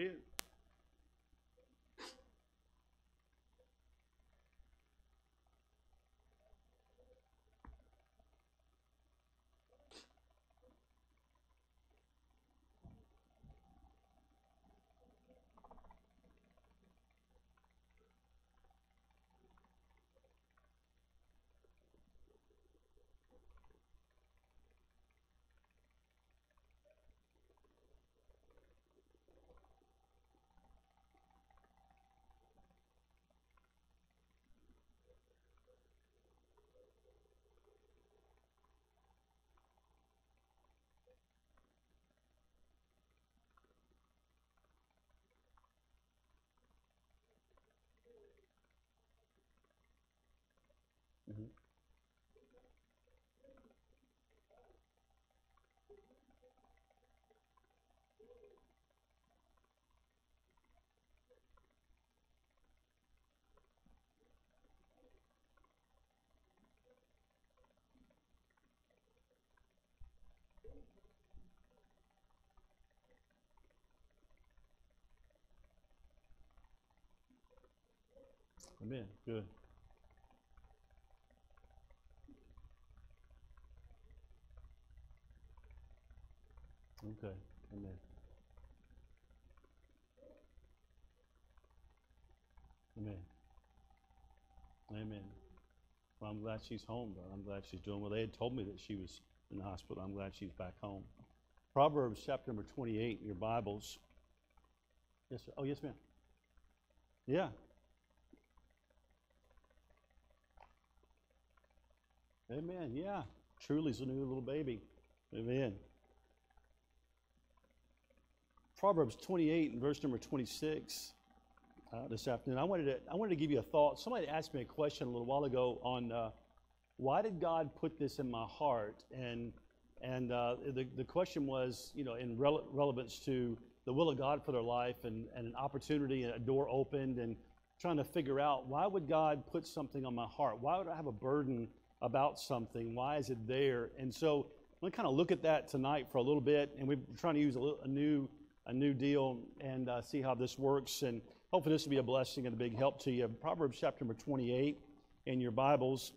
Be- Mhm. Amen. Good. Okay. Amen. Amen. Amen. Well, I'm glad she's home, though. I'm glad she's doing well. They had told me that she was in the hospital. I'm glad she's back home. Proverbs chapter number 28 in your Bibles. Yes, sir. Oh, yes, ma'am. Yeah. Amen. Yeah. Truly's a new little baby. Amen. Proverbs 28 and verse number 26 uh, this afternoon. I wanted to I wanted to give you a thought. Somebody asked me a question a little while ago on uh, why did God put this in my heart, and and uh, the the question was you know in rele- relevance to the will of God for their life and, and an opportunity and a door opened and trying to figure out why would God put something on my heart? Why would I have a burden about something? Why is it there? And so to kind of look at that tonight for a little bit, and we're trying to use a, little, a new a new deal and uh, see how this works. And hopefully, this will be a blessing and a big help to you. Proverbs chapter number 28 in your Bibles,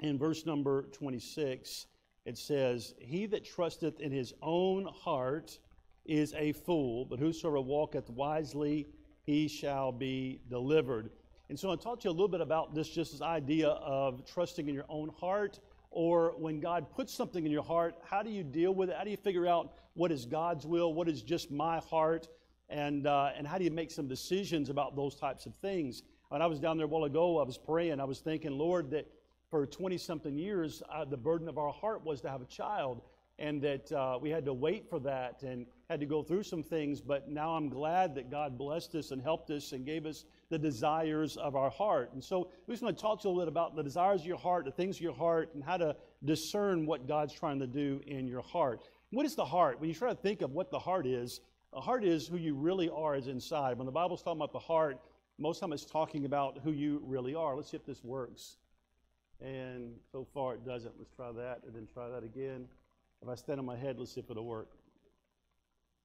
in verse number 26, it says, He that trusteth in his own heart is a fool, but whosoever walketh wisely, he shall be delivered. And so I talk to you a little bit about this, just this idea of trusting in your own heart, or when God puts something in your heart, how do you deal with it? How do you figure out what is God's will, what is just my heart, and uh, and how do you make some decisions about those types of things? When I was down there a while ago, I was praying. I was thinking, Lord, that for 20 something years, uh, the burden of our heart was to have a child, and that uh, we had to wait for that and had to go through some things. But now I'm glad that God blessed us and helped us and gave us the desires of our heart. And so we just want to talk to you a little bit about the desires of your heart, the things of your heart, and how to discern what God's trying to do in your heart. What is the heart? When you try to think of what the heart is, the heart is who you really are is inside. When the Bible's talking about the heart, most of the time it's talking about who you really are. Let's see if this works. And so far it doesn't. Let's try that and then try that again. If I stand on my head, let's see if it'll work.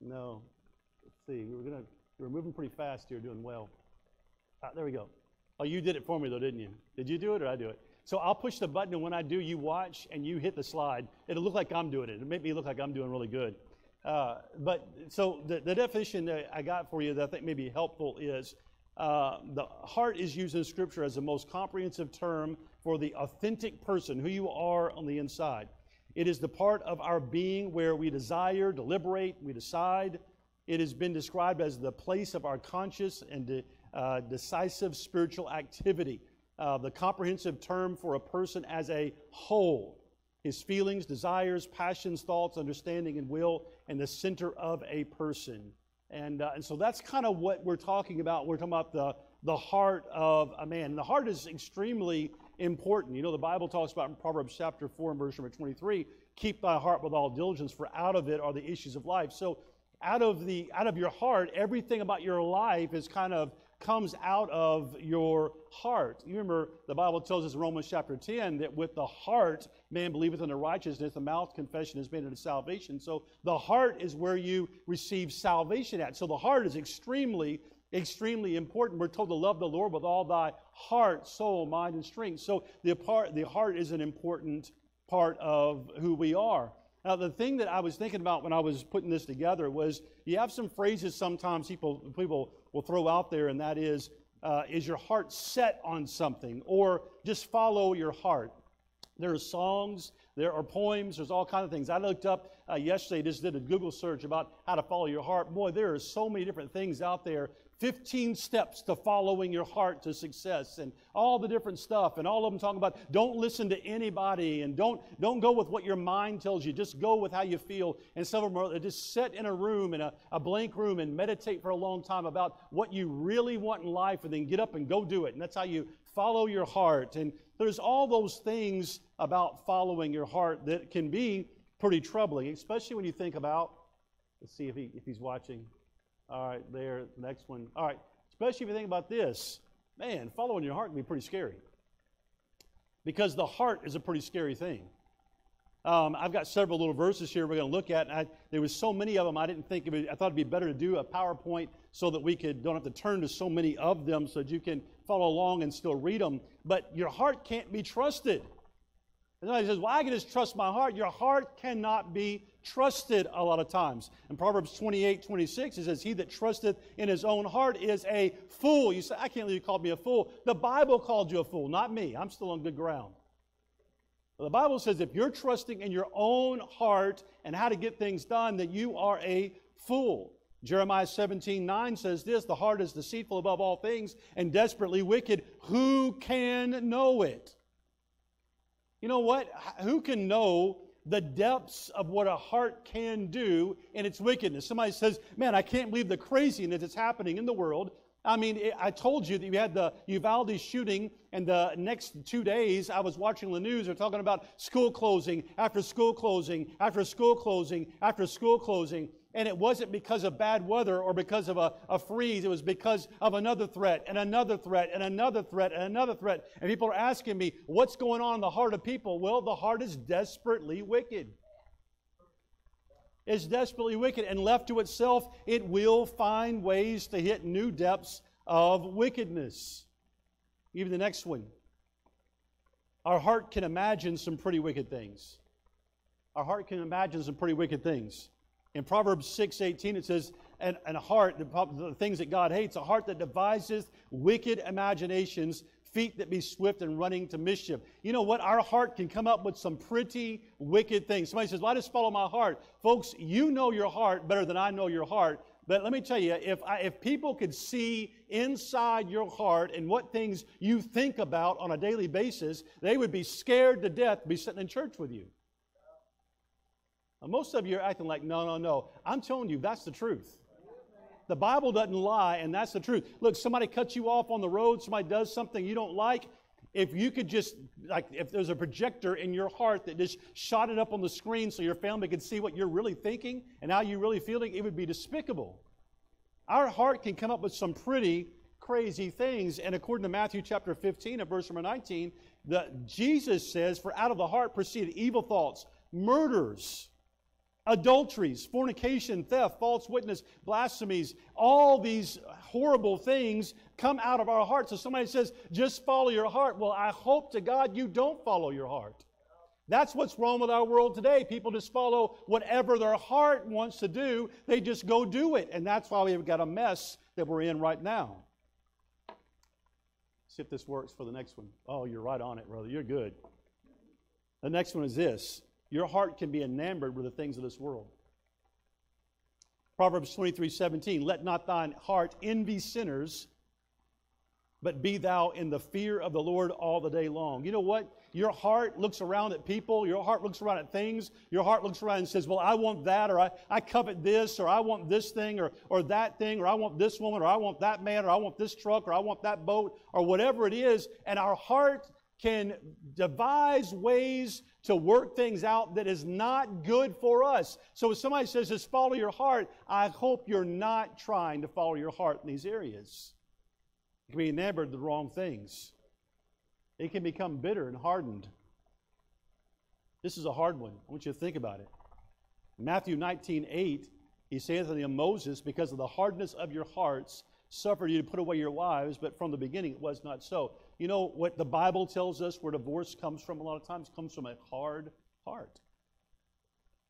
No. Let's see. We were gonna we were moving pretty fast here, doing well. Ah, there we go. Oh, you did it for me though, didn't you? Did you do it or I do it? So I'll push the button, and when I do, you watch and you hit the slide. It'll look like I'm doing it. It'll make me look like I'm doing really good. Uh, but so the, the definition that I got for you that I think may be helpful is uh, the heart is used in Scripture as the most comprehensive term for the authentic person, who you are on the inside. It is the part of our being where we desire, deliberate, we decide. It has been described as the place of our conscious and de, uh, decisive spiritual activity. Uh, the comprehensive term for a person as a whole. His feelings, desires, passions, thoughts, understanding, and will, and the center of a person. And, uh, and so that's kind of what we're talking about. We're talking about the, the heart of a man. And the heart is extremely important. You know, the Bible talks about in Proverbs chapter 4 and verse number 23 keep thy heart with all diligence, for out of it are the issues of life. So out of the out of your heart, everything about your life is kind of comes out of your heart. You remember the Bible tells us in Romans chapter 10 that with the heart man believeth unto righteousness, the mouth confession is made unto salvation. So the heart is where you receive salvation at. So the heart is extremely, extremely important. We're told to love the Lord with all thy heart, soul, mind, and strength. So the, part, the heart is an important part of who we are. Now, the thing that I was thinking about when I was putting this together was you have some phrases sometimes people, people will throw out there, and that is, uh, is your heart set on something? Or just follow your heart. There are songs, there are poems, there's all kinds of things. I looked up uh, yesterday, just did a Google search about how to follow your heart. Boy, there are so many different things out there 15 steps to following your heart to success and all the different stuff and all of them talking about don't listen to anybody and don't don't go with what your mind tells you. Just go with how you feel. And some of them are just sit in a room in a, a blank room and meditate for a long time about what you really want in life and then get up and go do it. And that's how you follow your heart. And there's all those things about following your heart that can be pretty troubling especially when you think about let's see if, he, if he's watching all right, there, next one. All right, especially if you think about this. Man, following your heart can be pretty scary. Because the heart is a pretty scary thing. Um, I've got several little verses here we're going to look at. I, there was so many of them, I didn't think it would, I thought it'd be better to do a PowerPoint so that we could don't have to turn to so many of them so that you can follow along and still read them. But your heart can't be trusted. And somebody says, Well, I can just trust my heart. Your heart cannot be trusted a lot of times. In Proverbs 28 26, it says, He that trusteth in his own heart is a fool. You say, I can't believe you called me a fool. The Bible called you a fool, not me. I'm still on good ground. But the Bible says if you're trusting in your own heart and how to get things done, that you are a fool. Jeremiah 17 9 says this The heart is deceitful above all things and desperately wicked. Who can know it? You know what? Who can know the depths of what a heart can do in its wickedness. Somebody says, Man, I can't believe the craziness that's happening in the world. I mean, I told you that you had the Uvalde shooting, and the next two days I was watching the news. They're talking about school closing after school closing after school closing after school closing. And it wasn't because of bad weather or because of a, a freeze. It was because of another threat and another threat and another threat and another threat. And people are asking me, what's going on in the heart of people? Well, the heart is desperately wicked. It's desperately wicked. And left to itself, it will find ways to hit new depths of wickedness. Even the next one. Our heart can imagine some pretty wicked things. Our heart can imagine some pretty wicked things. In Proverbs 6:18 it says, and, and a heart, the, the things that God hates, a heart that devises wicked imaginations, feet that be swift and running to mischief. You know what? Our heart can come up with some pretty wicked things. Somebody says, Well, I just follow my heart. Folks, you know your heart better than I know your heart. But let me tell you, if, I, if people could see inside your heart and what things you think about on a daily basis, they would be scared to death to be sitting in church with you. Now, most of you are acting like, no, no, no. I'm telling you, that's the truth. The Bible doesn't lie, and that's the truth. Look, somebody cuts you off on the road, somebody does something you don't like. If you could just, like, if there's a projector in your heart that just shot it up on the screen so your family could see what you're really thinking and how you're really feeling, it would be despicable. Our heart can come up with some pretty crazy things. And according to Matthew chapter 15 and verse number 19, the, Jesus says, For out of the heart proceed evil thoughts, murders, adulteries, fornication, theft, false witness, blasphemies, all these horrible things come out of our heart. So somebody says, just follow your heart. Well, I hope to God you don't follow your heart. That's what's wrong with our world today. People just follow whatever their heart wants to do, they just go do it. And that's why we've got a mess that we're in right now. See if this works for the next one. Oh, you're right on it, brother. You're good. The next one is this your heart can be enamored with the things of this world. Proverbs 23 17, let not thine heart envy sinners, but be thou in the fear of the Lord all the day long. You know what? Your heart looks around at people, your heart looks around at things, your heart looks around and says, Well, I want that, or I, I covet this, or I want this thing, or, or that thing, or I want this woman, or I want that man, or I want this truck, or I want that boat, or whatever it is. And our heart can devise ways to work things out that is not good for us. So if somebody says, just follow your heart, I hope you're not trying to follow your heart in these areas. You can be enamored the wrong things. It can become bitter and hardened. This is a hard one. I want you to think about it. Matthew 19, 8, he saith unto Moses, because of the hardness of your hearts, suffered you to put away your wives, but from the beginning it was not so. You know what the Bible tells us where divorce comes from a lot of times? comes from a hard heart.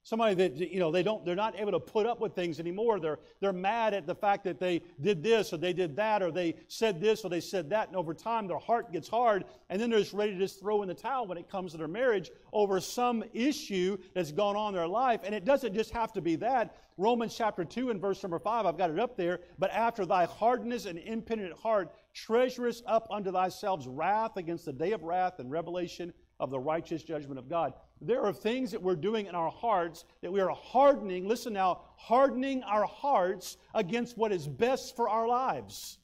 Somebody that, you know, they don't, they're not able to put up with things anymore. They're, they're mad at the fact that they did this or they did that or they said this or they said that. And over time, their heart gets hard. And then they're just ready to just throw in the towel when it comes to their marriage over some issue that's gone on in their life. And it doesn't just have to be that. Romans chapter 2 and verse number 5, I've got it up there. But after thy hardness and impenitent heart, treasurest up unto thyself wrath against the day of wrath and revelation of the righteous judgment of God. There are things that we're doing in our hearts that we are hardening, listen now, hardening our hearts against what is best for our lives.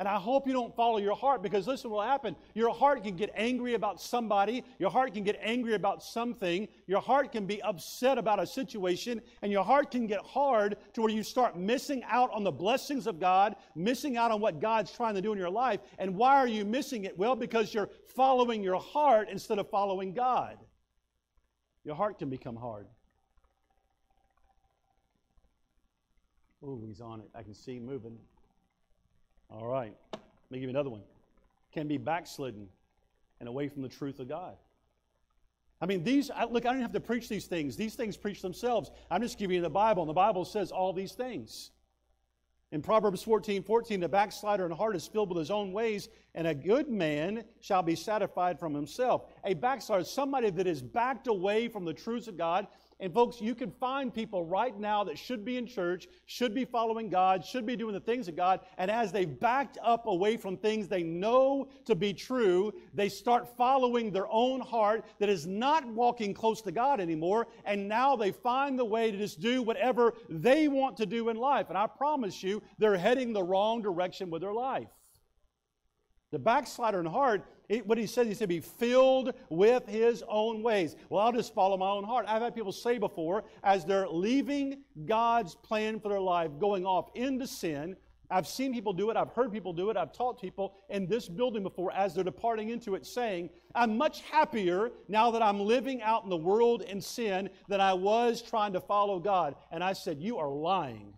And I hope you don't follow your heart because listen what will happen. Your heart can get angry about somebody. Your heart can get angry about something. Your heart can be upset about a situation. And your heart can get hard to where you start missing out on the blessings of God, missing out on what God's trying to do in your life. And why are you missing it? Well, because you're following your heart instead of following God. Your heart can become hard. Oh, he's on it. I can see him moving. All right. Let me give you another one. Can be backslidden and away from the truth of God. I mean, these, I, look, I don't have to preach these things. These things preach themselves. I'm just giving you the Bible, and the Bible says all these things. In Proverbs 14 14, the backslider in heart is filled with his own ways, and a good man shall be satisfied from himself. A backslider somebody that is backed away from the truths of God and folks, you can find people right now that should be in church, should be following God, should be doing the things of God, and as they've backed up away from things they know to be true, they start following their own heart that is not walking close to God anymore, and now they find the way to just do whatever they want to do in life. And I promise you, they're heading the wrong direction with their life. The backslider in heart it, what he said, he said, be filled with his own ways. Well, I'll just follow my own heart. I've had people say before, as they're leaving God's plan for their life, going off into sin, I've seen people do it, I've heard people do it, I've taught people in this building before as they're departing into it, saying, I'm much happier now that I'm living out in the world in sin than I was trying to follow God. And I said, You are lying.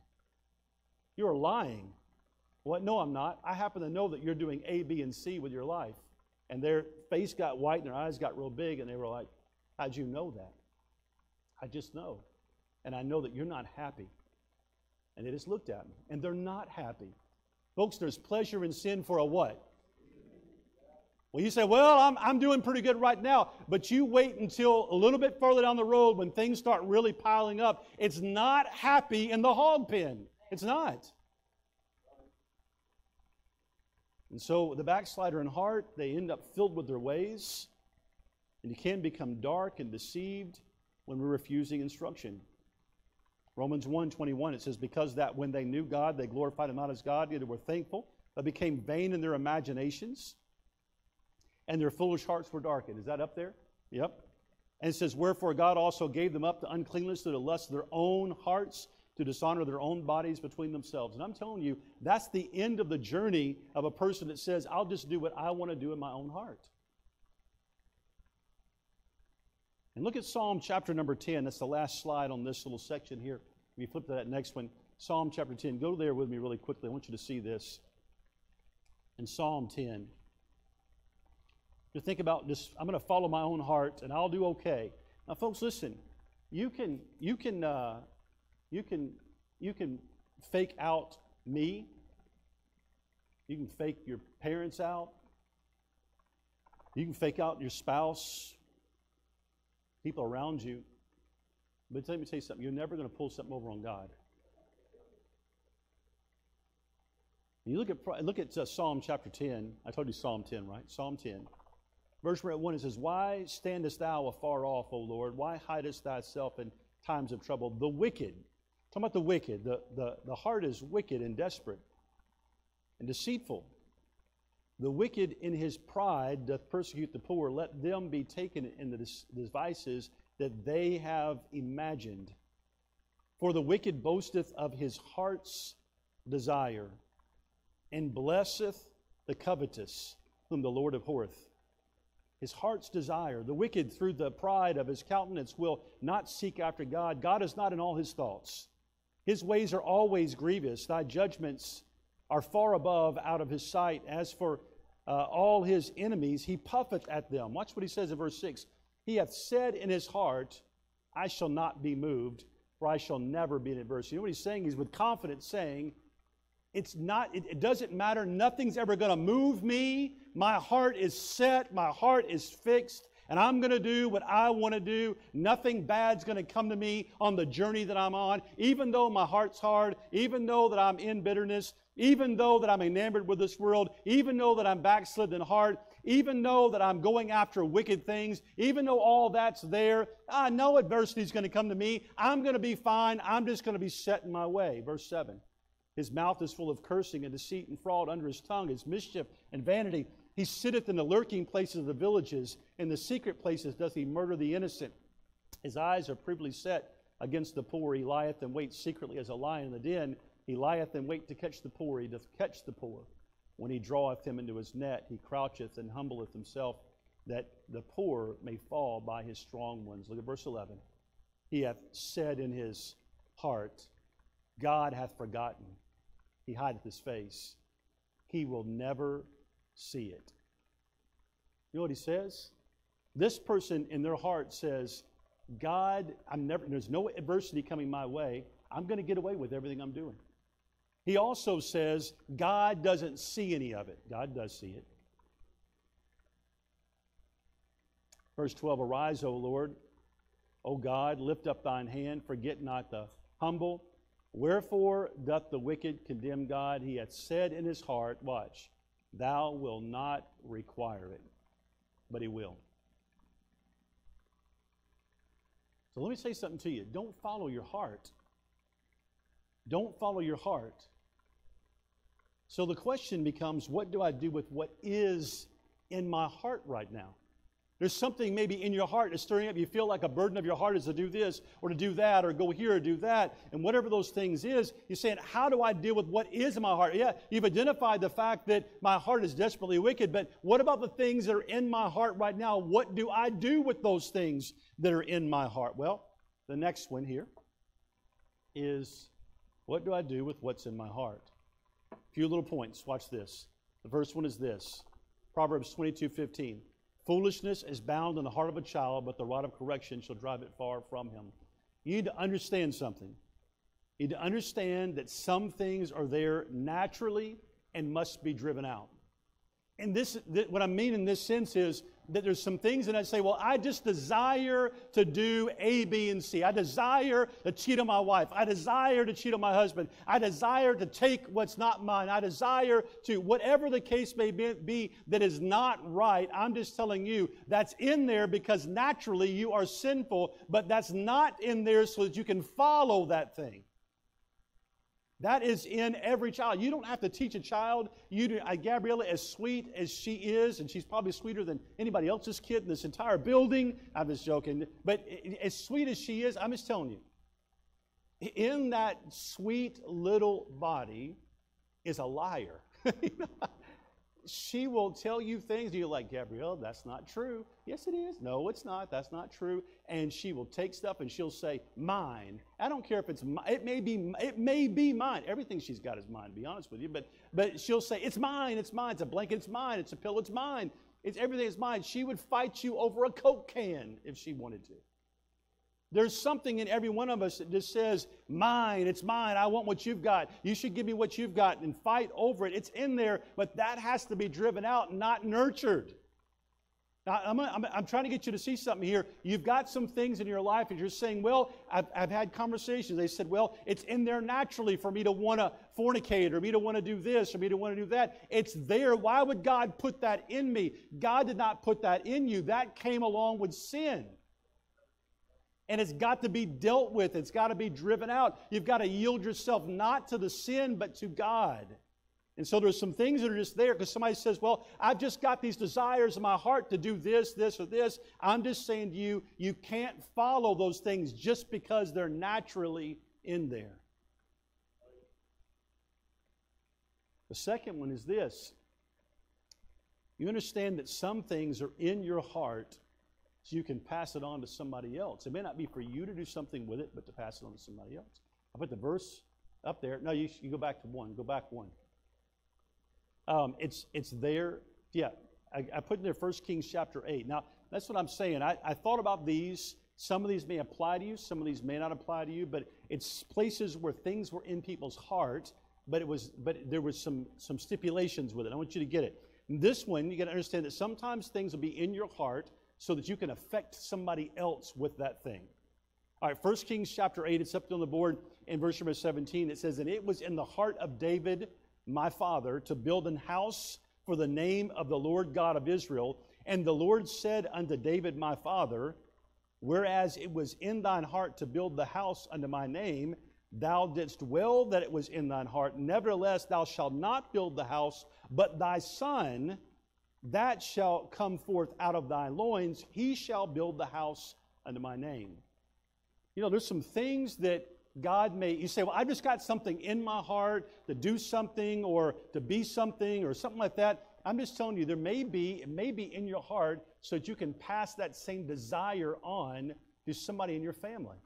You are lying. What? No, I'm not. I happen to know that you're doing A, B, and C with your life. And their face got white and their eyes got real big, and they were like, How'd you know that? I just know. And I know that you're not happy. And they just looked at me, and they're not happy. Folks, there's pleasure in sin for a what? Well, you say, well, I'm, I'm doing pretty good right now, but you wait until a little bit further down the road when things start really piling up. It's not happy in the hog pen. It's not. And so the backslider in heart, they end up filled with their ways, and you can become dark and deceived when we're refusing instruction. Romans 1 21, it says, Because that when they knew God, they glorified him not as God, neither were thankful, but became vain in their imaginations, and their foolish hearts were darkened. Is that up there? Yep. And it says, Wherefore God also gave them up to uncleanness through the lust of their own hearts to dishonor their own bodies between themselves. And I'm telling you, that's the end of the journey of a person that says, I'll just do what I want to do in my own heart. And look at Psalm chapter number 10. That's the last slide on this little section here. If you flip to that next one, Psalm chapter 10. Go there with me really quickly. I want you to see this. In Psalm 10, to think about this, I'm going to follow my own heart and I'll do okay. Now, folks, listen. You can, you can, uh, you can, you can fake out me. You can fake your parents out. You can fake out your spouse, people around you. But let me tell you something you're never going to pull something over on God. You look at, look at uh, Psalm chapter 10. I told you Psalm 10, right? Psalm 10. Verse 1, it says, Why standest thou afar off, O Lord? Why hidest thyself in times of trouble? The wicked Talking about the wicked. The, the, the heart is wicked and desperate and deceitful. The wicked in his pride doth persecute the poor. Let them be taken in the devices that they have imagined. For the wicked boasteth of his heart's desire, and blesseth the covetous, whom the Lord abhorreth. His heart's desire. The wicked, through the pride of his countenance, will not seek after God. God is not in all his thoughts. His ways are always grievous. Thy judgments are far above out of his sight. As for uh, all his enemies, he puffeth at them. Watch what he says in verse 6 He hath said in his heart, I shall not be moved, for I shall never be in adversity. You know what he's saying? He's with confidence saying, It's not, it, it doesn't matter. Nothing's ever going to move me. My heart is set, my heart is fixed and I'm going to do what I want to do. Nothing bad's going to come to me on the journey that I'm on, even though my heart's hard, even though that I'm in bitterness, even though that I'm enamored with this world, even though that I'm backslidden in heart, even though that I'm going after wicked things, even though all that's there, I know adversity's going to come to me. I'm going to be fine. I'm just going to be set in my way. Verse 7. His mouth is full of cursing and deceit and fraud under his tongue is mischief and vanity. He sitteth in the lurking places of the villages. In the secret places doth he murder the innocent. His eyes are privily set against the poor. He lieth and waits secretly as a lion in the den. He lieth and wait to catch the poor. He doth catch the poor. When he draweth him into his net, he croucheth and humbleth himself, that the poor may fall by his strong ones. Look at verse 11. He hath said in his heart, God hath forgotten. He hideth his face. He will never see it. You know what he says? This person in their heart says, God, I'm never, there's no adversity coming my way. I'm going to get away with everything I'm doing. He also says, God doesn't see any of it. God does see it. Verse 12 Arise, O Lord, O God, lift up thine hand, forget not the humble. Wherefore doth the wicked condemn God? He hath said in his heart, Watch, Thou will not require it, but He will. So let me say something to you. Don't follow your heart. Don't follow your heart. So the question becomes what do I do with what is in my heart right now? There's something maybe in your heart that's stirring up. You feel like a burden of your heart is to do this or to do that or go here or do that. And whatever those things is, you're saying, How do I deal with what is in my heart? Yeah, you've identified the fact that my heart is desperately wicked, but what about the things that are in my heart right now? What do I do with those things that are in my heart? Well, the next one here is what do I do with what's in my heart? A few little points. Watch this. The first one is this Proverbs 22 15. Foolishness is bound in the heart of a child, but the rod of correction shall drive it far from him. You need to understand something. You need to understand that some things are there naturally and must be driven out. And this, what I mean in this sense is that there's some things that I say, well, I just desire to do A, B, and C. I desire to cheat on my wife. I desire to cheat on my husband. I desire to take what's not mine. I desire to, whatever the case may be, be that is not right, I'm just telling you that's in there because naturally you are sinful, but that's not in there so that you can follow that thing. That is in every child. You don't have to teach a child. You do, uh, Gabriella, as sweet as she is, and she's probably sweeter than anybody else's kid in this entire building. I'm just joking. But as sweet as she is, I'm just telling you, in that sweet little body is a liar. she will tell you things you're like gabrielle that's not true. Yes it is. No it's not. That's not true. And she will take stuff and she'll say mine. I don't care if it's it may be it may be mine. Everything she's got is mine to be honest with you. But but she'll say it's mine it's mine it's a blanket it's mine it's a pillow it's mine it's everything is mine. She would fight you over a coke can if she wanted to there's something in every one of us that just says, Mine, it's mine, I want what you've got. You should give me what you've got and fight over it. It's in there, but that has to be driven out, not nurtured. Now, I'm, I'm, I'm, trying to get you to see something here. You've got some things in your life, and you're saying, Well, I've, I've had conversations. They said, Well, it's in there naturally for me to want to fornicate, or me to want to do this, or me to want to do that. It's there. Why would God put that in me? God did not put that in you. That came along with sin and it's got to be dealt with. It's got to be driven out. You've got to yield yourself not to the sin, but to God. And so there's some things that are just there because somebody says, Well, I've just got these desires in my heart to do this, this, or this. I'm just saying to you, you can't follow those things just because they're naturally in there. The second one is this you understand that some things are in your heart so you can pass it on to somebody else. It may not be for you to do something with it, but to pass it on to somebody else. I put the verse up there. No, you, you go back to one. Go back one. Um, it's, it's there. Yeah, I, I put in there 1 Kings chapter 8. Now, that's what I'm saying. I, I thought about these. Some of these may apply to you, some of these may not apply to you, but it's places where things were in people's heart, but it was but there was some some stipulations with it. I want you to get it. This one, you got to understand that sometimes things will be in your heart so that you can affect somebody else with that thing. All right, 1 Kings chapter 8, it's up on the board in verse number 17. It says, And it was in the heart of David my father, to build an house for the name of the Lord God of Israel. And the Lord said unto David my father, Whereas it was in thine heart to build the house unto my name, thou didst well that it was in thine heart. Nevertheless, thou shalt not build the house, but thy son, that shall come forth out of thy loins, he shall build the house unto my name. You know, there's some things that God may, you say, well, I've just got something in my heart to do something or to be something or something like that. I'm just telling you, there may be, it may be in your heart so that you can pass that same desire on to somebody in your family.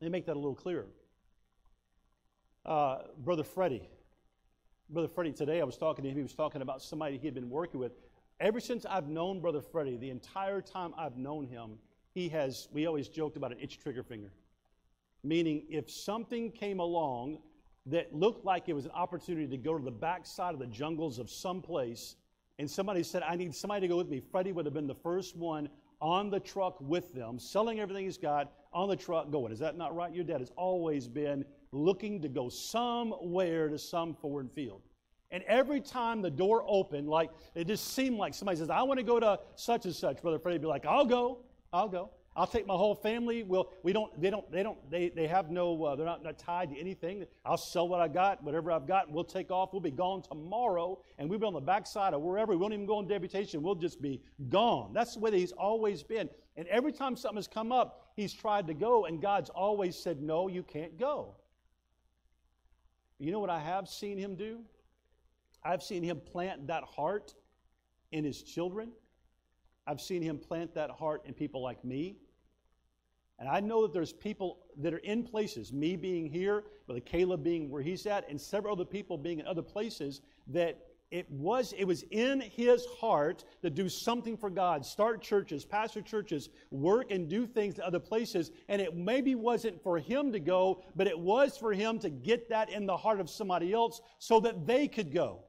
Let me make that a little clearer. Uh, Brother Freddie, Brother Freddie, today I was talking to him. He was talking about somebody he had been working with. Ever since I've known Brother Freddie, the entire time I've known him, he has, we always joked about an itch trigger finger. Meaning, if something came along that looked like it was an opportunity to go to the backside of the jungles of some place, and somebody said, I need somebody to go with me, Freddie would have been the first one on the truck with them, selling everything he's got, on the truck going. Is that not right? Your dad has always been looking to go somewhere to some foreign field. And every time the door opened, like it just seemed like somebody says, I want to go to such and such. Brother Freddie would be like, I'll go, I'll go. I'll take my whole family. We'll, we don't, they don't, they don't, they, they have no, uh, they're not, not tied to anything. I'll sell what I got, whatever I've got, we'll take off. We'll be gone tomorrow, and we'll be on the backside of wherever. We won't even go on deputation. We'll just be gone. That's the way he's always been. And every time something has come up, he's tried to go, and God's always said, No, you can't go. You know what I have seen him do? I've seen him plant that heart in his children. I've seen him plant that heart in people like me. And I know that there's people that are in places, me being here, Brother Caleb being where he's at, and several other people being in other places, that it was, it was in his heart to do something for God, start churches, pastor churches, work and do things to other places. And it maybe wasn't for him to go, but it was for him to get that in the heart of somebody else so that they could go.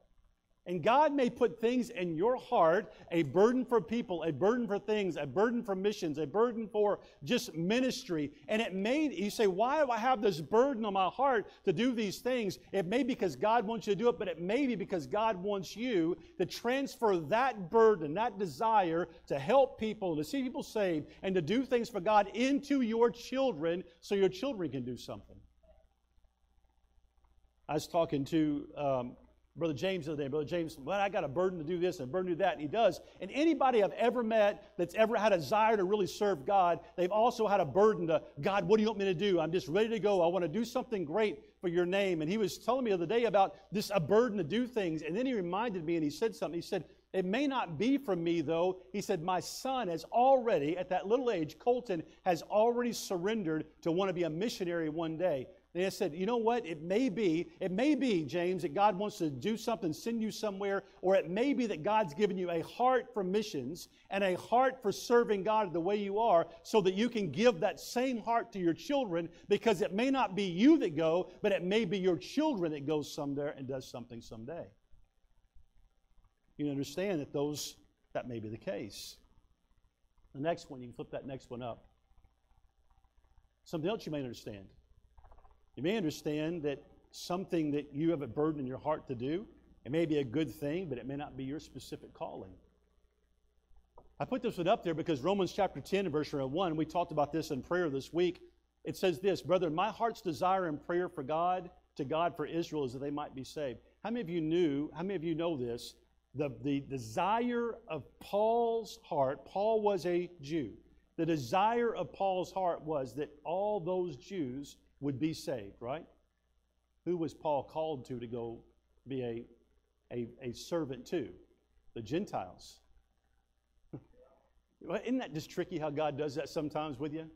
And God may put things in your heart, a burden for people, a burden for things, a burden for missions, a burden for just ministry. And it may, you say, why do I have this burden on my heart to do these things? It may be because God wants you to do it, but it may be because God wants you to transfer that burden, that desire to help people, to see people saved, and to do things for God into your children so your children can do something. I was talking to um, Brother James the other day. Brother James, well, I got a burden to do this and a burden to do that, and he does. And anybody I've ever met that's ever had a desire to really serve God, they've also had a burden to, God, what do you want me to do? I'm just ready to go. I want to do something great for your name. And he was telling me the other day about this, a burden to do things. And then he reminded me and he said something. He said, it may not be from me, though. He said, My son has already, at that little age, Colton has already surrendered to want to be a missionary one day. They said, you know what? It may be, it may be, James, that God wants to do something, send you somewhere, or it may be that God's given you a heart for missions and a heart for serving God the way you are so that you can give that same heart to your children because it may not be you that go, but it may be your children that goes somewhere and does something someday. You understand that those, that may be the case. The next one, you can flip that next one up. Something else you may understand. You may understand that something that you have a burden in your heart to do, it may be a good thing, but it may not be your specific calling. I put this one up there because Romans chapter 10 verse 1, we talked about this in prayer this week. It says this, Brother, my heart's desire and prayer for God to God for Israel is that they might be saved. How many of you knew, how many of you know this? The, the desire of Paul's heart, Paul was a Jew. The desire of Paul's heart was that all those Jews would be saved, right? Who was Paul called to to go be a, a, a servant to? The Gentiles. Isn't that just tricky how God does that sometimes with you?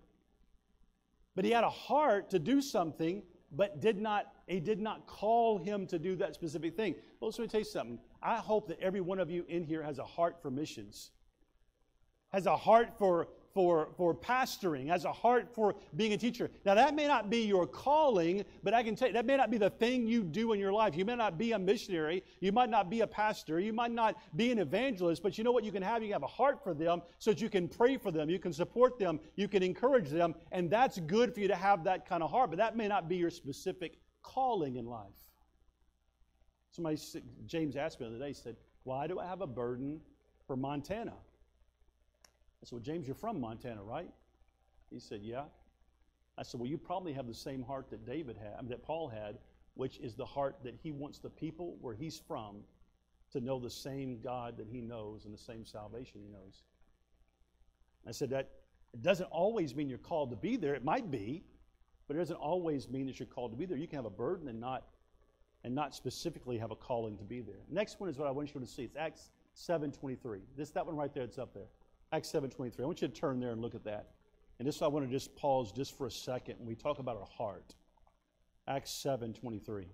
But he had a heart to do something, but did not, he did not call him to do that specific thing. Well, let me tell you something. I hope that every one of you in here has a heart for missions, has a heart for for, for pastoring, has a heart for being a teacher. Now, that may not be your calling, but I can tell you, that may not be the thing you do in your life. You may not be a missionary. You might not be a pastor. You might not be an evangelist, but you know what you can have? You can have a heart for them so that you can pray for them. You can support them. You can encourage them. And that's good for you to have that kind of heart, but that may not be your specific calling in life. Somebody, James asked me the other day, he said, Why do I have a burden for Montana? I said, Well, James, you're from Montana, right? He said, Yeah. I said, Well, you probably have the same heart that David had, I mean, that Paul had, which is the heart that he wants the people where he's from to know the same God that he knows and the same salvation he knows. I said that it doesn't always mean you're called to be there. It might be, but it doesn't always mean that you're called to be there. You can have a burden and not and not specifically have a calling to be there. Next one is what I want you to see. It's Acts 7:23. This that one right there. It's up there. Acts 7.23. I want you to turn there and look at that. And this I want to just pause just for a second when we talk about our heart. Acts 7.23.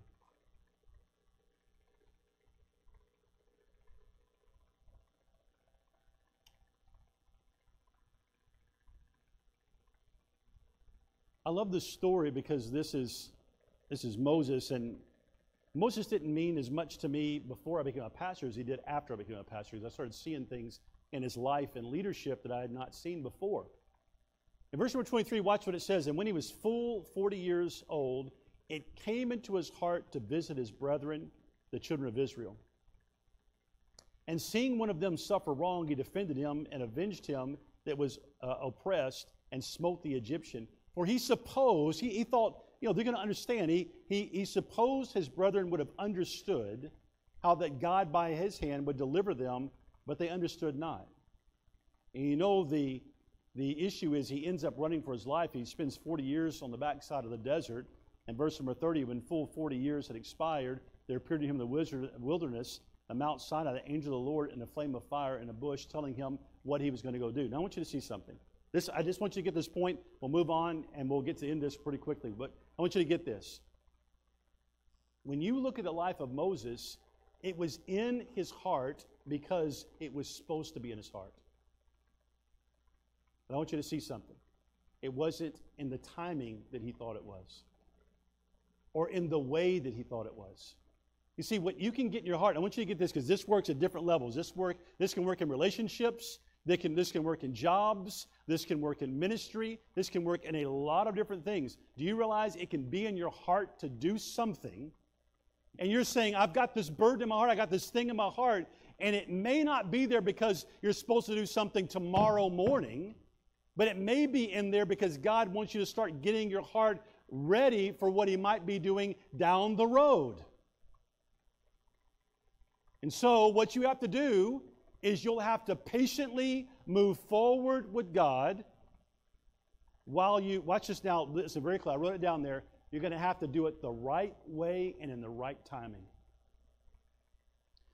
I love this story because this is this is Moses and Moses didn't mean as much to me before I became a pastor as he did after I became a pastor I started seeing things in his life and leadership that I had not seen before. In verse number 23, watch what it says. And when he was full 40 years old, it came into his heart to visit his brethren, the children of Israel. And seeing one of them suffer wrong, he defended him and avenged him that was uh, oppressed and smote the Egyptian. For he supposed, he, he thought, you know, they're going to understand. He, he, he supposed his brethren would have understood how that God by his hand would deliver them but they understood not. And you know, the, the issue is he ends up running for his life. He spends 40 years on the backside of the desert. And verse number 30, when full 40 years had expired, there appeared to him in the wilderness, a Mount Sinai, the angel of the Lord in a flame of fire in a bush, telling him what he was going to go do. Now, I want you to see something. This, I just want you to get this point. We'll move on and we'll get to end this pretty quickly. But I want you to get this. When you look at the life of Moses, it was in his heart because it was supposed to be in his heart. But I want you to see something. It wasn't in the timing that he thought it was, or in the way that he thought it was. You see, what you can get in your heart, I want you to get this because this works at different levels. This work, this can work in relationships, this can, this can work in jobs, this can work in ministry, this can work in a lot of different things. Do you realize it can be in your heart to do something? And you're saying, I've got this burden in my heart, I got this thing in my heart, and it may not be there because you're supposed to do something tomorrow morning, but it may be in there because God wants you to start getting your heart ready for what He might be doing down the road. And so, what you have to do is you'll have to patiently move forward with God while you, watch this now, listen very clear, I wrote it down there. You're going to have to do it the right way and in the right timing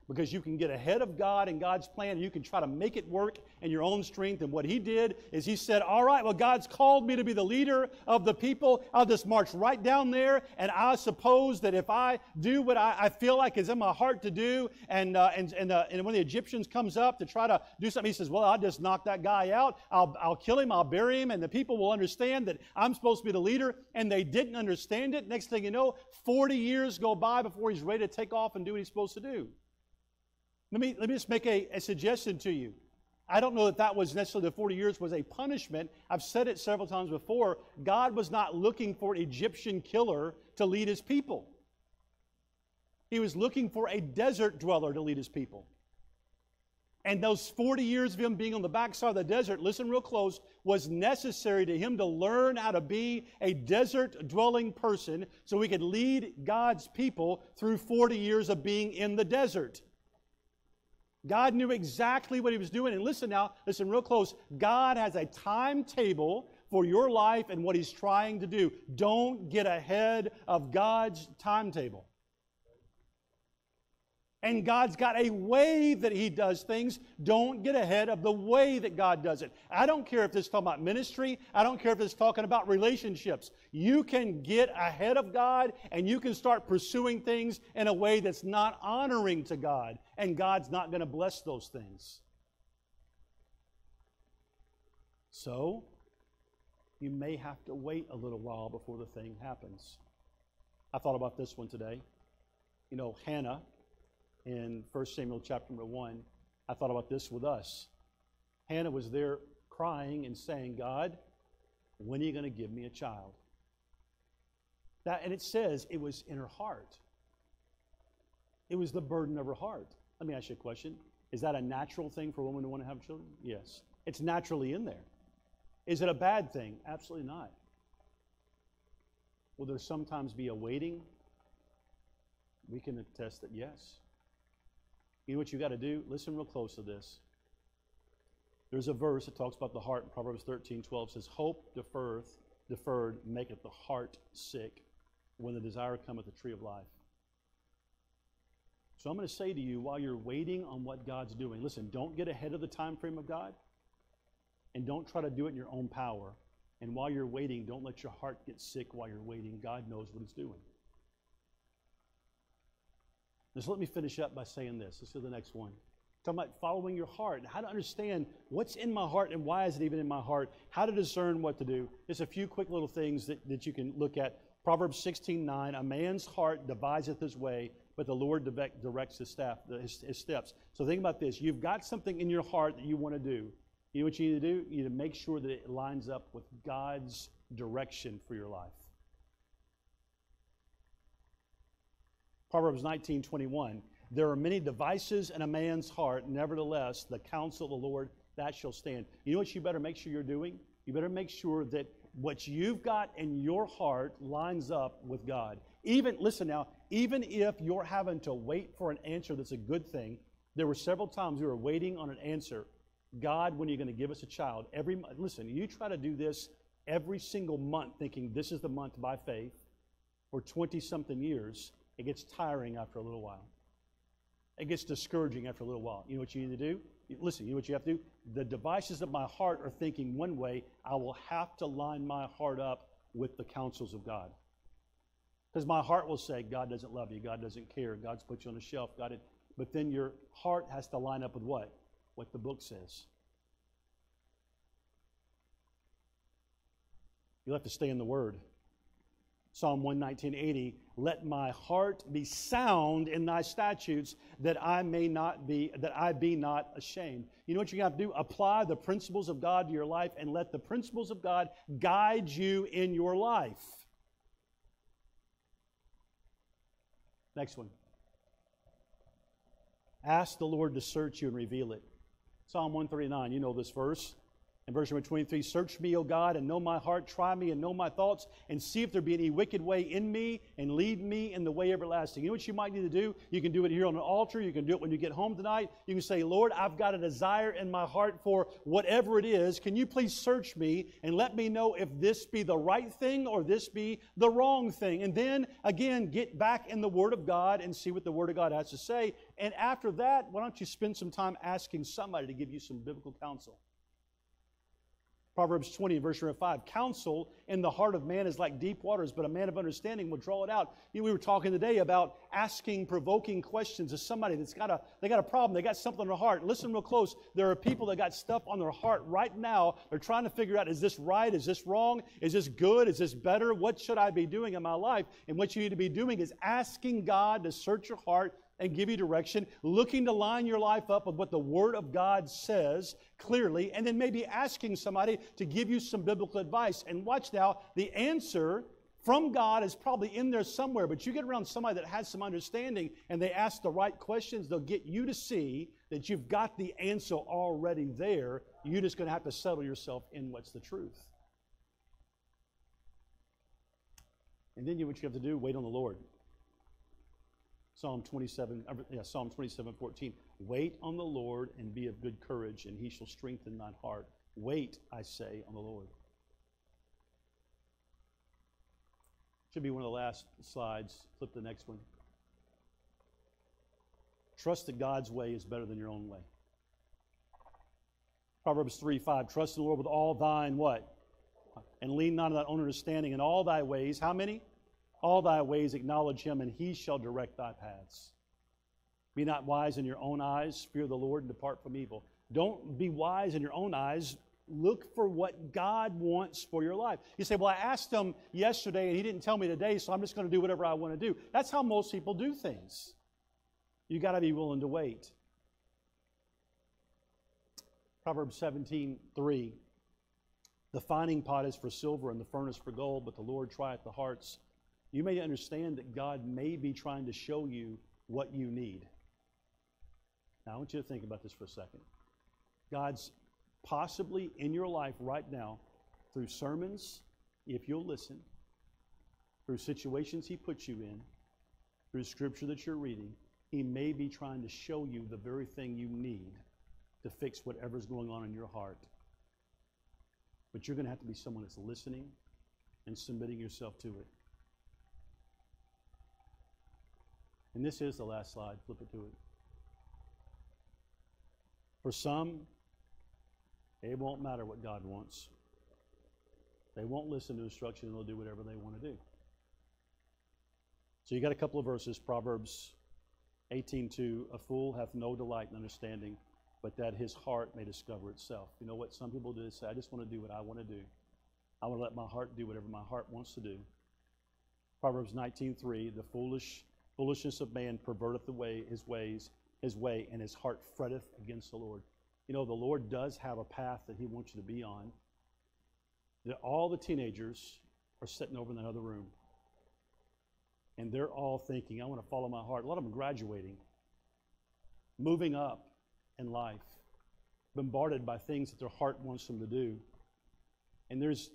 because you can get ahead of God and God's plan and you can try to make it work in your own strength. And what he did is he said, All right, well, God's called me to be the leader of the people. I'll just march right down there. And I suppose that if I do what I, I feel like is in my heart to do, and, uh, and, and, uh, and when the Egyptians comes up to try to do something, he says, Well, I'll just knock that guy out. I'll, I'll kill him. I'll bury him. And the people will understand that I'm supposed to be the leader. And they didn't understand it. Next thing you know, 40 years go by before he's ready to take off and do what he's supposed to do. Let me, let me just make a, a suggestion to you. I don't know that that was necessarily the 40 years was a punishment. I've said it several times before. God was not looking for an Egyptian killer to lead his people. He was looking for a desert dweller to lead his people. And those 40 years of him being on the backside of the desert, listen real close, was necessary to him to learn how to be a desert dwelling person so he could lead God's people through 40 years of being in the desert. God knew exactly what he was doing. And listen now, listen real close. God has a timetable for your life and what he's trying to do. Don't get ahead of God's timetable. And God's got a way that He does things. Don't get ahead of the way that God does it. I don't care if this is talking about ministry. I don't care if it's talking about relationships. You can get ahead of God and you can start pursuing things in a way that's not honoring to God. And God's not going to bless those things. So, you may have to wait a little while before the thing happens. I thought about this one today. You know, Hannah in 1 Samuel chapter number 1, I thought about this with us. Hannah was there crying and saying, God, when are you going to give me a child? That, and it says it was in her heart. It was the burden of her heart. Let me ask you a question. Is that a natural thing for a woman to want to have children? Yes. It's naturally in there. Is it a bad thing? Absolutely not. Will there sometimes be a waiting? We can attest that yes. You know what you got to do? Listen real close to this. There's a verse that talks about the heart in Proverbs 13, 12 says, Hope deferreth, deferred maketh the heart sick. When the desire cometh, the tree of life. So I'm going to say to you, while you're waiting on what God's doing, listen, don't get ahead of the time frame of God, and don't try to do it in your own power. And while you're waiting, don't let your heart get sick while you're waiting. God knows what He's doing. Just let me finish up by saying this. Let's do the next one. Talking about following your heart and how to understand what's in my heart and why is it even in my heart, how to discern what to do. Just a few quick little things that, that you can look at. Proverbs 16 9, a man's heart deviseth his way, but the Lord directs his, staff, his, his steps. So think about this. You've got something in your heart that you want to do. You know what you need to do? You need to make sure that it lines up with God's direction for your life. Proverbs 19 21. There are many devices in a man's heart, nevertheless, the counsel of the Lord, that shall stand. You know what you better make sure you're doing? You better make sure that what you've got in your heart lines up with God. Even, listen now, even if you're having to wait for an answer that's a good thing, there were several times we were waiting on an answer. God, when are you going to give us a child? Every listen, you try to do this every single month, thinking this is the month by faith for 20 something years, it gets tiring after a little while. It gets discouraging after a little while. You know what you need to do? Listen, you know what you have to do? The devices of my heart are thinking one way. I will have to line my heart up with the counsels of God. Because my heart will say, God doesn't love you. God doesn't care. God's put you on a shelf. God, it. But then your heart has to line up with what? What the book says. You'll have to stay in the Word. Psalm 119.80, let my heart be sound in thy statutes that I may not be, that I be not ashamed. You know what you have to do? Apply the principles of God to your life and let the principles of God guide you in your life. Next one. Ask the Lord to search you and reveal it. Psalm 139, you know this verse. In verse number 23, search me, O God, and know my heart. Try me and know my thoughts, and see if there be any wicked way in me, and lead me in the way everlasting. You know what you might need to do? You can do it here on an altar. You can do it when you get home tonight. You can say, Lord, I've got a desire in my heart for whatever it is. Can you please search me and let me know if this be the right thing or this be the wrong thing? And then, again, get back in the Word of God and see what the Word of God has to say. And after that, why don't you spend some time asking somebody to give you some biblical counsel? Proverbs 20, verse 5. Counsel in the heart of man is like deep waters, but a man of understanding will draw it out. You know, we were talking today about asking provoking questions to somebody that's got a they got a problem, they got something on their heart. Listen real close. There are people that got stuff on their heart right now. They're trying to figure out is this right? Is this wrong? Is this good? Is this better? What should I be doing in my life? And what you need to be doing is asking God to search your heart and give you direction, looking to line your life up with what the Word of God says clearly, and then maybe asking somebody to give you some biblical advice. And watch now, the answer from God is probably in there somewhere, but you get around somebody that has some understanding and they ask the right questions, they'll get you to see that you've got the answer already there. You're just going to have to settle yourself in what's the truth. And then you, what you have to do, wait on the Lord. Psalm 27, uh, yeah, Psalm 27, 14. Wait on the Lord and be of good courage, and he shall strengthen thine heart. Wait, I say, on the Lord. Should be one of the last slides. Flip the next one. Trust that God's way is better than your own way. Proverbs 3 5. Trust in the Lord with all thine what? And lean not on thy own understanding in all thy ways. How many? All thy ways acknowledge him, and he shall direct thy paths. Be not wise in your own eyes. Fear the Lord and depart from evil. Don't be wise in your own eyes. Look for what God wants for your life. You say, Well, I asked him yesterday and he didn't tell me today, so I'm just going to do whatever I want to do. That's how most people do things. You got to be willing to wait. Proverbs 17 3. The finding pot is for silver and the furnace for gold, but the Lord trieth the hearts. You may understand that God may be trying to show you what you need. Now, I want you to think about this for a second. God's possibly in your life right now through sermons, if you'll listen, through situations He puts you in, through scripture that you're reading, He may be trying to show you the very thing you need to fix whatever's going on in your heart. But you're going to have to be someone that's listening and submitting yourself to it. And this is the last slide. Flip it to it. For some, it won't matter what God wants. They won't listen to instruction and they'll do whatever they want to do. So you got a couple of verses, Proverbs 18:2, a fool hath no delight in understanding, but that his heart may discover itself. You know what some people do say, I just want to do what I want to do. I want to let my heart do whatever my heart wants to do. Proverbs 19:3, the foolish foolishness of man perverteth the way his ways, his way, and his heart fretteth against the Lord. You know, the Lord does have a path that He wants you to be on. That all the teenagers are sitting over in another room. And they're all thinking, I want to follow my heart. A lot of them graduating, moving up in life, bombarded by things that their heart wants them to do. And there's,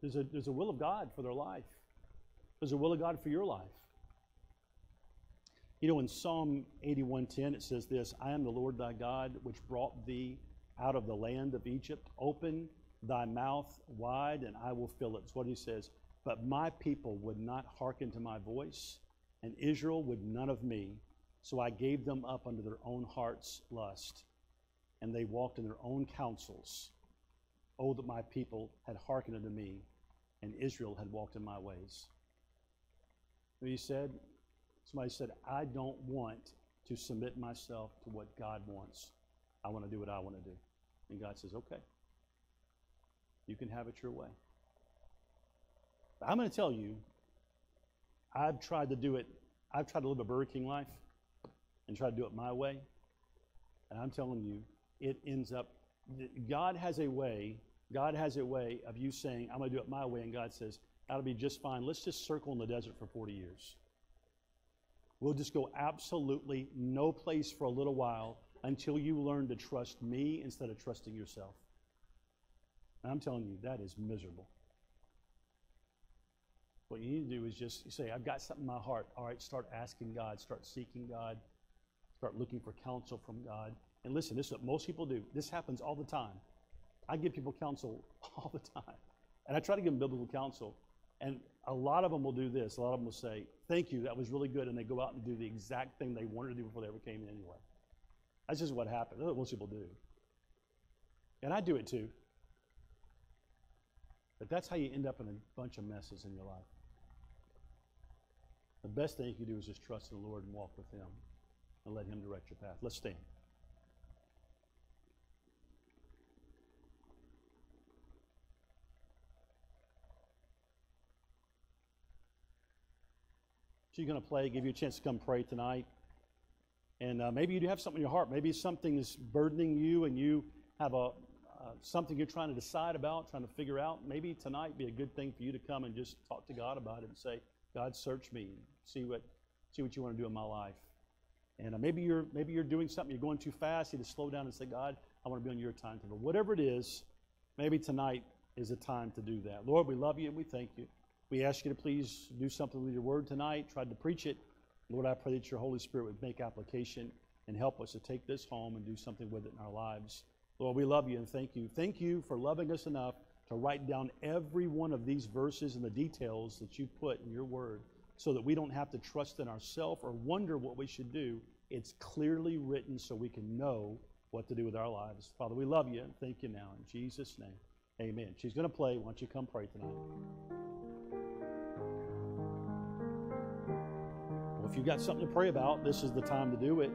there's, a, there's a will of God for their life, there's a will of God for your life. You know, in Psalm 81:10 it says this, I am the Lord thy God, which brought thee out of the land of Egypt. Open thy mouth wide, and I will fill it. That's what he says. But my people would not hearken to my voice, and Israel would none of me. So I gave them up unto their own heart's lust, and they walked in their own counsels. Oh, that my people had hearkened unto me, and Israel had walked in my ways. He said, Somebody said, I don't want to submit myself to what God wants. I want to do what I want to do. And God says, okay, you can have it your way. But I'm going to tell you, I've tried to do it, I've tried to live a Burger King life and try to do it my way. And I'm telling you, it ends up, God has a way, God has a way of you saying, I'm going to do it my way. And God says, that'll be just fine. Let's just circle in the desert for 40 years. We'll just go absolutely no place for a little while until you learn to trust me instead of trusting yourself. And I'm telling you, that is miserable. What you need to do is just say, I've got something in my heart. All right, start asking God, start seeking God, start looking for counsel from God. And listen, this is what most people do. This happens all the time. I give people counsel all the time. And I try to give them biblical counsel. And a lot of them will do this. A lot of them will say, Thank you, that was really good. And they go out and do the exact thing they wanted to do before they ever came in anyway. That's just what happens. That's what most people do. And I do it too. But that's how you end up in a bunch of messes in your life. The best thing you can do is just trust the Lord and walk with Him and let Him direct your path. Let's stand. She's going to play, give you a chance to come pray tonight. And uh, maybe you do have something in your heart. Maybe something is burdening you and you have a, uh, something you're trying to decide about, trying to figure out. Maybe tonight be a good thing for you to come and just talk to God about it and say, God, search me. See what, see what you want to do in my life. And uh, maybe you're maybe you're doing something, you're going too fast. You need to slow down and say, God, I want to be on your timetable. Whatever it is, maybe tonight is a time to do that. Lord, we love you and we thank you. We ask you to please do something with your word tonight. Tried to preach it. Lord, I pray that your Holy Spirit would make application and help us to take this home and do something with it in our lives. Lord, we love you and thank you. Thank you for loving us enough to write down every one of these verses and the details that you put in your word so that we don't have to trust in ourselves or wonder what we should do. It's clearly written so we can know what to do with our lives. Father, we love you and thank you now. In Jesus' name, amen. She's going to play. Why don't you come pray tonight? If you've got something to pray about, this is the time to do it.